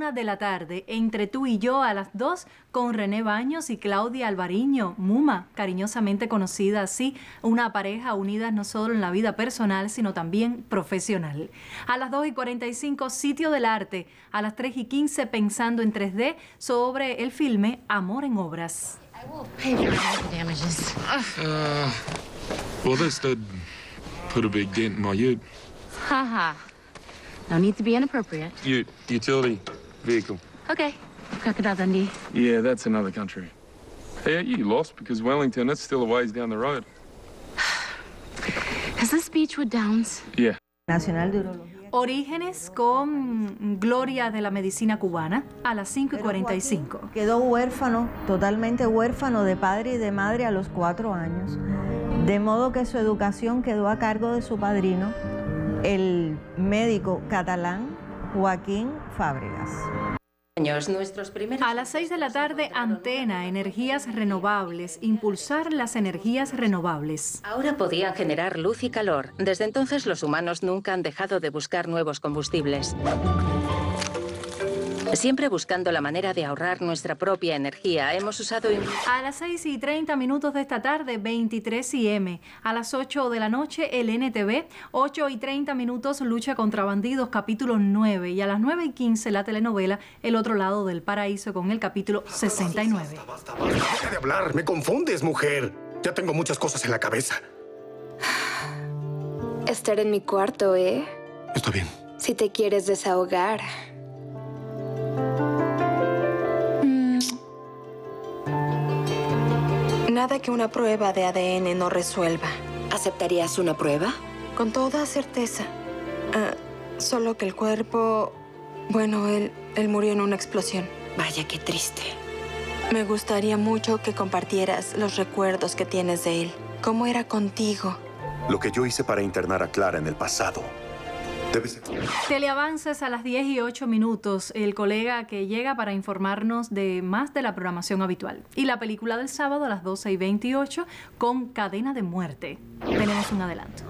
una de la tarde, entre tú y yo a las dos, con René Baños y Claudia Alvariño, Muma, cariñosamente conocida así, una pareja unida no solo en la vida personal, sino también profesional. A las 2 y 45, Sitio del Arte. A las 3 y 15, pensando en 3D sobre el filme Amor en Obras. Well, this did put a big dent in my ute. Haha. No need to be inappropriate. Ute, utility vehicle. Okay. Crocodile Dundee. Yeah, that's another country. Hey, you lost because Wellington, that's still a ways down the road. Is this Beechwood Downs? Yeah. Nacional de Urología. Orígenes con Gloria de la Medicina Cubana a las 5 y Pero 45. Joaquín Quedó huérfano, totalmente huérfano de padre y de madre a los cuatro años. De modo que su educación quedó a cargo de su padrino, el médico catalán Joaquín Fábregas. A las 6 de la tarde, Antena, energías renovables, impulsar las energías renovables. Ahora podían generar luz y calor. Desde entonces los humanos nunca han dejado de buscar nuevos combustibles. Siempre buscando la manera de ahorrar nuestra propia energía, hemos usado... A las 6 y 30 minutos de esta tarde, 23 IM. A las 8 de la noche, el NTV. 8 y 30 minutos, Lucha contra Bandidos, capítulo 9. Y a las 9 y 15, la telenovela El otro lado del paraíso, con el capítulo 69. Basta, basta, deja de hablar. Me confundes, mujer. Ya tengo muchas cosas en la cabeza. Estar en mi cuarto, ¿eh? Está bien. Si te quieres desahogar. Nada que una prueba de ADN no resuelva. ¿Aceptarías una prueba? Con toda certeza. Ah, solo que el cuerpo... Bueno, él, él murió en una explosión. Vaya, qué triste. Me gustaría mucho que compartieras los recuerdos que tienes de él. ¿Cómo era contigo? Lo que yo hice para internar a Clara en el pasado. Teleavances a las 10 y 8 minutos. El colega que llega para informarnos de más de la programación habitual. Y la película del sábado a las 12 y 28 con Cadena de Muerte. Tenemos un adelanto.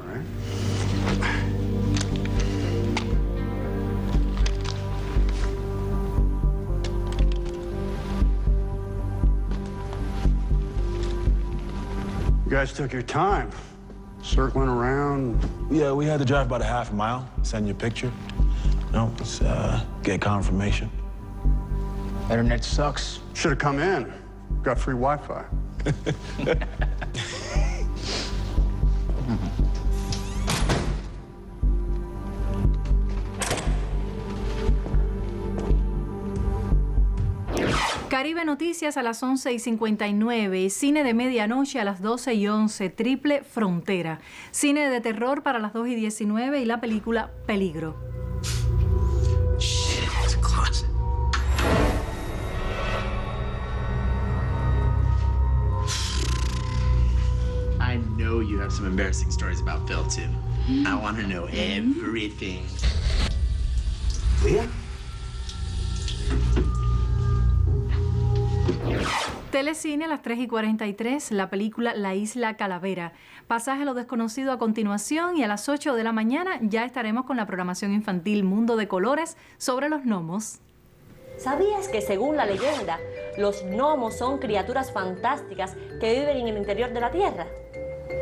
You guys took your time, circling around. Yeah, we had to drive about a half a mile, send you a picture. No, let's uh, get confirmation. Internet sucks. Should have come in. Got free Wi-Fi. Caribe Noticias a las 11 y 59, Cine de Medianoche a las 12 y 11, Triple Frontera, Cine de Terror para las 2 y 19 y la película Peligro. I know you have some embarrassing stories about Phil, too. I want to know everything. Leah? Telecine a las 3 y 43, la película La Isla Calavera. Pasaje a lo desconocido a continuación y a las 8 de la mañana ya estaremos con la programación infantil Mundo de Colores sobre los gnomos. ¿Sabías que según la leyenda, los gnomos son criaturas fantásticas que viven en el interior de la Tierra?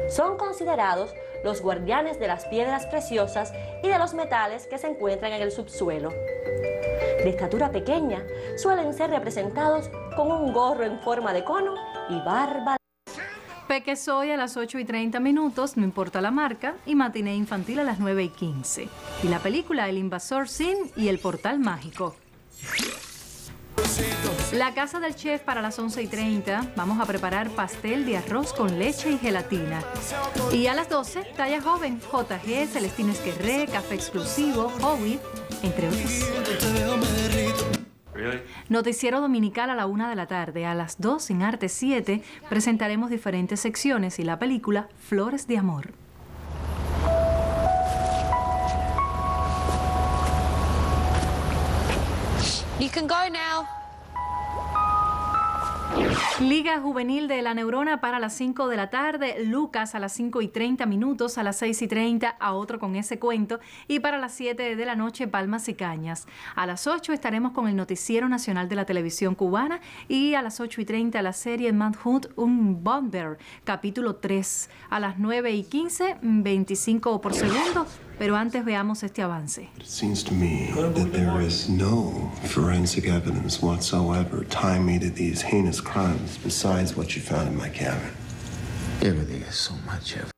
Son considerados los guardianes de las piedras preciosas y de los metales que se encuentran en el subsuelo. De estatura pequeña, suelen ser representados con un gorro en forma de cono y barba. Peque Soy a las 8 y 30 minutos, no importa la marca, y Matiné Infantil a las 9 y 15. Y la película El Invasor Sin y El Portal Mágico. La casa del chef para las 11 y 30. Vamos a preparar pastel de arroz con leche y gelatina. Y a las 12, talla joven, JG, Celestino Esquerré, café exclusivo, Hobbit, entre otros. Noticiero Dominical a la 1 de la tarde. A las 2 en Arte 7 presentaremos diferentes secciones y la película Flores de Amor. You can go now. Liga Juvenil de la Neurona para las 5 de la tarde, Lucas a las 5 y 30 minutos, a las 6 y 30 a otro con ese cuento y para las 7 de la noche Palmas y Cañas. A las 8 estaremos con el Noticiero Nacional de la Televisión Cubana y a las 8 y 30 la serie Manhunt Un Bomber, capítulo 3. A las 9 y 15, 25 por segundo, pero antes veamos este avance. It seems to me that there is no forensic evidence whatsoever tying me to these heinous crimes besides what you found in my cabin. Everything is so much of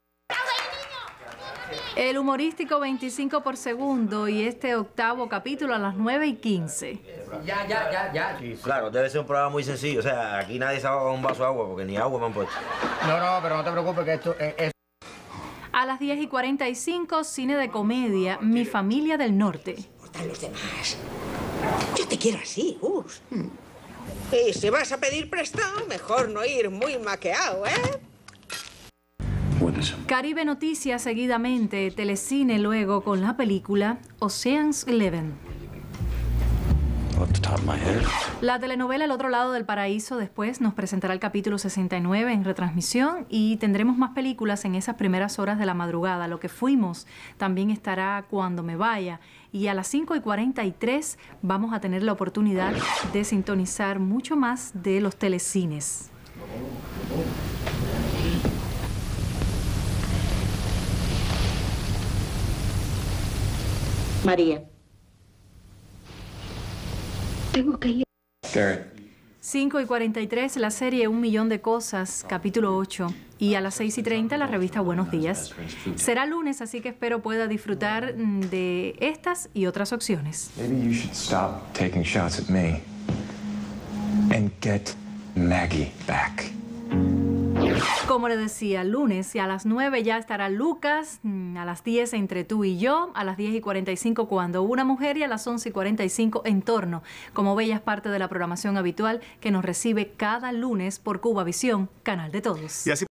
El humorístico 25 por segundo y este octavo capítulo a las 9 y 15. Ya, ya, ya, ya. claro, debe ser un programa muy sencillo. O sea, aquí nadie se ahoga con un vaso de agua porque ni agua me han puesto. No, no, pero no te preocupes que esto es... A las 10 y 45, cine de comedia, Mi familia del norte. Están los demás. Yo te quiero así, Gus. Y si vas a pedir prestado, mejor no ir muy maqueado, ¿eh? Caribe Noticias seguidamente, Telecine luego con la película Ocean's Eleven. La telenovela El otro lado del paraíso después nos presentará el capítulo 69 en retransmisión y tendremos más películas en esas primeras horas de la madrugada. Lo que fuimos también estará cuando me vaya. Y a las 5 y 43 vamos a tener la oportunidad de sintonizar mucho más de los telecines. María. Tengo que ir. Garrett. 5 y 43, la serie Un Millón de Cosas, capítulo 8. Y a las 6 y 30, la revista Buenos Días. Será lunes, así que espero pueda disfrutar mm, de estas y otras opciones. Maybe you should stop taking shots at me and get Maggie back. Como le decía, lunes y a las 9 ya estará Lucas, mm, a las 10 entre tú y yo, a las 10 y 45 cuando una mujer y a las 11 y 45 en torno. Como bellas parte de la programación habitual que nos recibe cada lunes por Cuba Visión, canal de todos. Y así